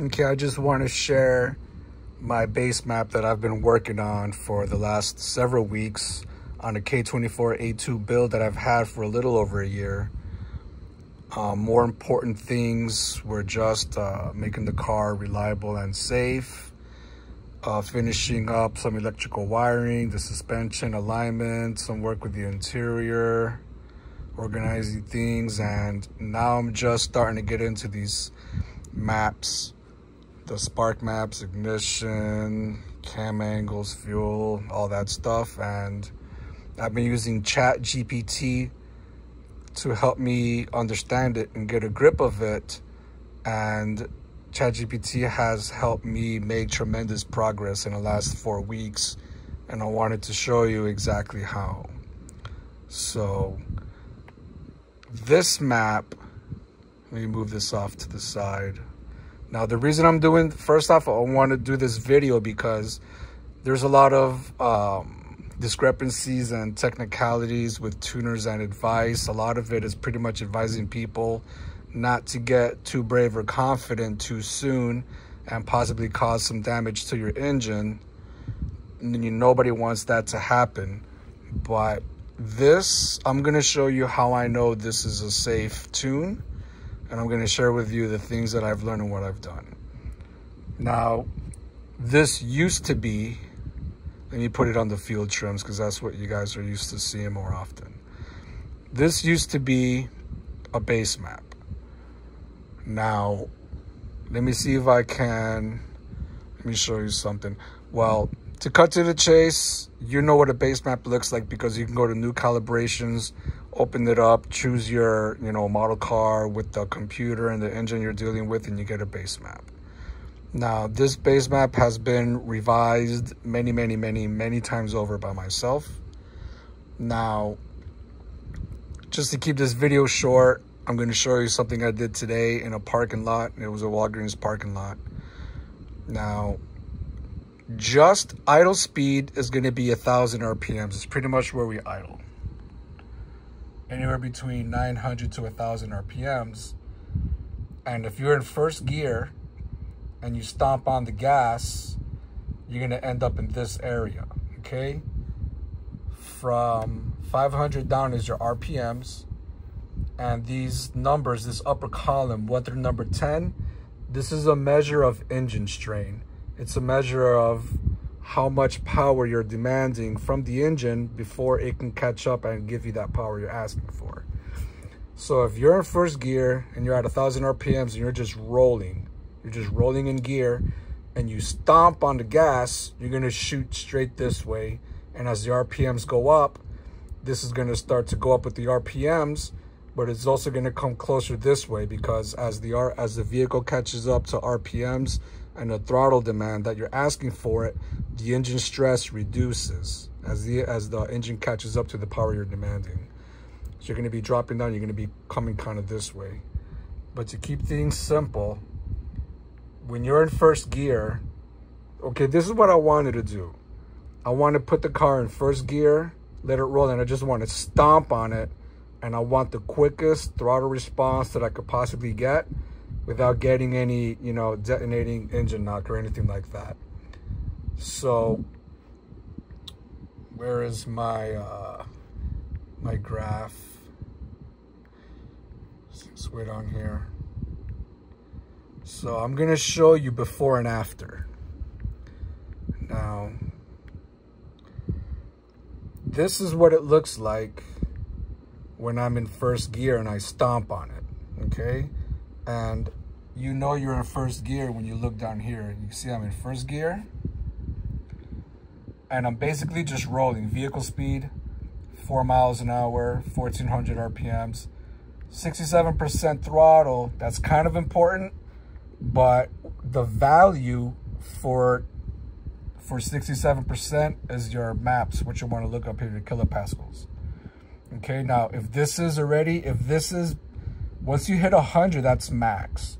Okay, I just want to share my base map that I've been working on for the last several weeks on a K24A2 build that I've had for a little over a year. Um, more important things were just uh, making the car reliable and safe, uh, finishing up some electrical wiring, the suspension alignment, some work with the interior, organizing things, and now I'm just starting to get into these maps the spark maps, ignition, cam angles, fuel, all that stuff. And I've been using Chat GPT to help me understand it and get a grip of it. And ChatGPT has helped me make tremendous progress in the last four weeks. And I wanted to show you exactly how. So this map, let me move this off to the side. Now, the reason I'm doing, first off, I want to do this video because there's a lot of um, discrepancies and technicalities with tuners and advice. A lot of it is pretty much advising people not to get too brave or confident too soon and possibly cause some damage to your engine. Nobody wants that to happen. But this, I'm going to show you how I know this is a safe tune and I'm going to share with you the things that I've learned and what I've done. Now, this used to be, let me put it on the field trims because that's what you guys are used to seeing more often. This used to be a base map. Now, let me see if I can, let me show you something. Well, to cut to the chase, you know what a base map looks like because you can go to new calibrations, open it up, choose your, you know, model car with the computer and the engine you're dealing with, and you get a base map. Now, this base map has been revised many, many, many, many times over by myself. Now, just to keep this video short, I'm going to show you something I did today in a parking lot. It was a Walgreens parking lot. Now, just idle speed is going to be a thousand RPMs. It's pretty much where we idle anywhere between 900 to 1,000 RPMs. And if you're in first gear and you stomp on the gas, you're going to end up in this area, okay? From 500 down is your RPMs. And these numbers, this upper column, 1 through number 10, this is a measure of engine strain. It's a measure of how much power you're demanding from the engine before it can catch up and give you that power you're asking for. So if you're in first gear and you're at a thousand RPMs and you're just rolling, you're just rolling in gear and you stomp on the gas, you're gonna shoot straight this way. And as the RPMs go up, this is gonna start to go up with the RPMs, but it's also gonna come closer this way because as the as the vehicle catches up to RPMs, and the throttle demand that you're asking for it, the engine stress reduces as the as the engine catches up to the power you're demanding. So you're going to be dropping down, you're going to be coming kind of this way. But to keep things simple, when you're in first gear, okay, this is what I wanted to do. I want to put the car in first gear, let it roll, and I just want to stomp on it. And I want the quickest throttle response that I could possibly get without getting any, you know, detonating engine knock or anything like that. So where is my uh, my graph? Wait on here. So I'm gonna show you before and after. Now, this is what it looks like when I'm in first gear and I stomp on it, okay? And you know you're in first gear when you look down here. You see I'm in first gear. And I'm basically just rolling. Vehicle speed, 4 miles an hour, 1400 RPMs. 67% throttle, that's kind of important. But the value for for 67% is your maps, which you want to look up here, your kilopascals. Okay, now if this is already, if this is once you hit 100, that's max.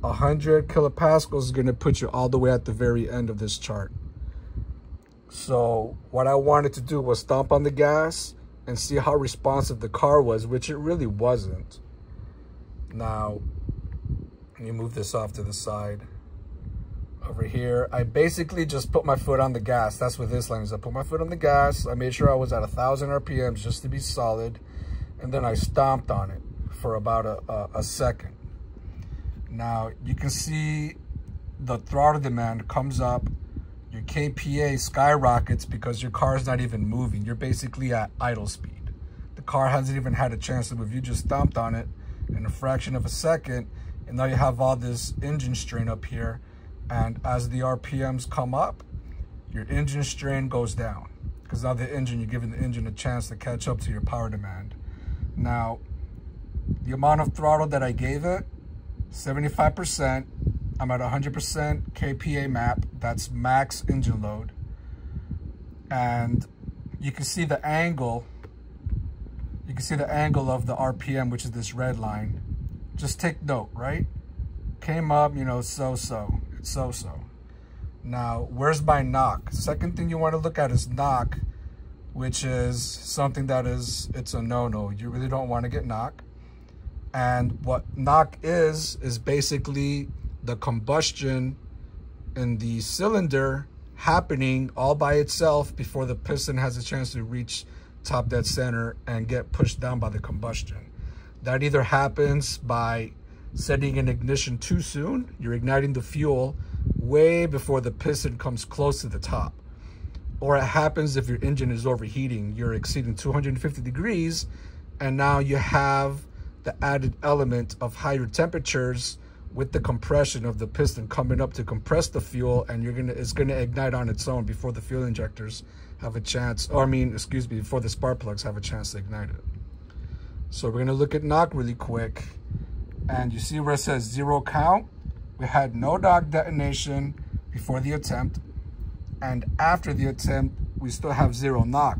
100 kilopascals is going to put you all the way at the very end of this chart. So what I wanted to do was stomp on the gas and see how responsive the car was, which it really wasn't. Now, let me move this off to the side. over here. I basically just put my foot on the gas. That's what this line is. I put my foot on the gas. I made sure I was at a 1,000 RPMs just to be solid. And then I stomped on it for about a, a, a second. Now, you can see the throttle demand comes up. Your KPA skyrockets because your car is not even moving. You're basically at idle speed. The car hasn't even had a chance to move. You just stomped on it in a fraction of a second. And now you have all this engine strain up here and as the RPMs come up, your engine strain goes down because now the engine, you're giving the engine a chance to catch up to your power demand. Now, the amount of throttle that I gave it, 75%, I'm at 100% KPA map, that's max engine load. And you can see the angle, you can see the angle of the RPM, which is this red line. Just take note, right? Came up, you know, so-so so-so. Now, where's my knock? Second thing you want to look at is knock, which is something that is, it's a no-no. You really don't want to get knock. And what knock is, is basically the combustion in the cylinder happening all by itself before the piston has a chance to reach top dead center and get pushed down by the combustion. That either happens by setting an ignition too soon. You're igniting the fuel way before the piston comes close to the top. Or it happens if your engine is overheating, you're exceeding 250 degrees, and now you have the added element of higher temperatures with the compression of the piston coming up to compress the fuel and you're gonna it's gonna ignite on its own before the fuel injectors have a chance or I mean excuse me before the spark plugs have a chance to ignite it so we're gonna look at knock really quick and you see where it says zero count? We had no knock detonation before the attempt. And after the attempt, we still have zero knock.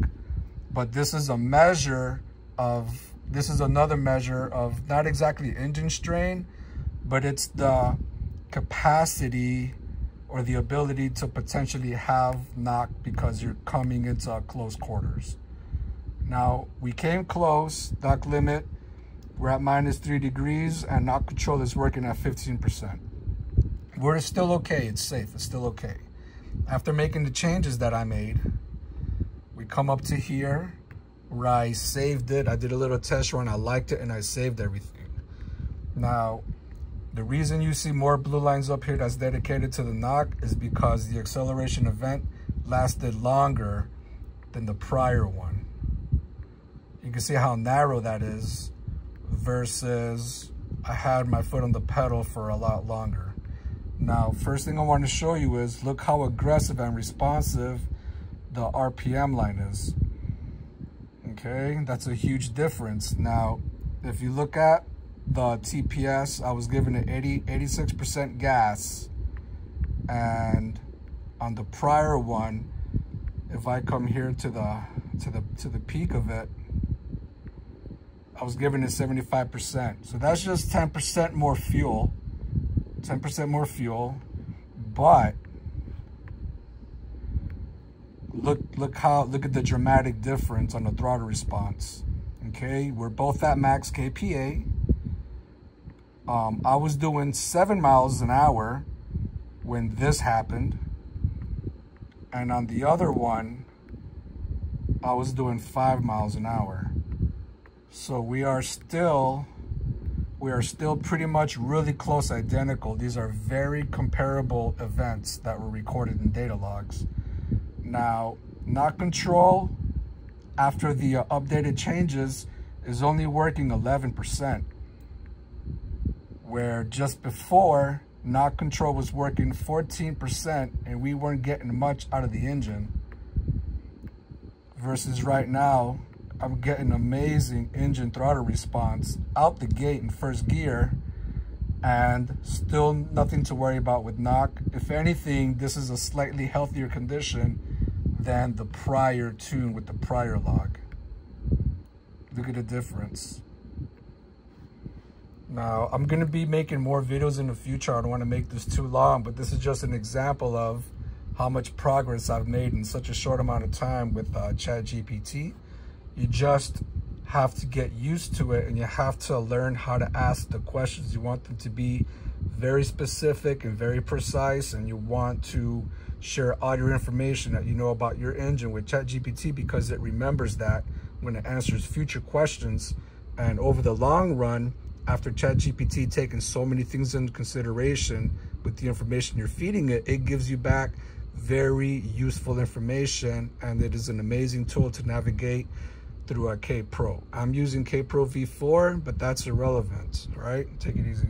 But this is a measure of, this is another measure of not exactly engine strain, but it's the capacity or the ability to potentially have knock because you're coming into close quarters. Now, we came close, knock limit we're at minus three degrees and knock control is working at 15%. We're still okay, it's safe, it's still okay. After making the changes that I made, we come up to here where I saved it. I did a little test run, I liked it and I saved everything. Now, the reason you see more blue lines up here that's dedicated to the knock is because the acceleration event lasted longer than the prior one. You can see how narrow that is versus I had my foot on the pedal for a lot longer. Now, first thing I want to show you is look how aggressive and responsive the RPM line is. Okay, that's a huge difference. Now, if you look at the TPS, I was given it 80, 86% gas. And on the prior one, if I come here to the to the to the peak of it, I was giving it 75%. So that's just 10% more fuel, 10% more fuel, but look, look how, look at the dramatic difference on the throttle response. Okay, we're both at max KPA. Um, I was doing seven miles an hour when this happened. And on the other one, I was doing five miles an hour. So we are still, we are still pretty much really close identical. These are very comparable events that were recorded in data logs. Now, knock control after the uh, updated changes is only working 11%, where just before knock control was working 14% and we weren't getting much out of the engine versus right now I'm getting amazing engine throttle response out the gate in first gear and still nothing to worry about with knock. If anything, this is a slightly healthier condition than the prior tune with the prior log. Look at the difference. Now, I'm going to be making more videos in the future. I don't want to make this too long, but this is just an example of how much progress I've made in such a short amount of time with uh, ChatGPT. You just have to get used to it and you have to learn how to ask the questions you want them to be very specific and very precise and you want to share all your information that you know about your engine with ChatGPT because it remembers that when it answers future questions. And over the long run, after ChatGPT taking so many things into consideration with the information you're feeding it, it gives you back very useful information and it is an amazing tool to navigate through a K Pro. I'm using K Pro V4, but that's irrelevant, right? Take it easy.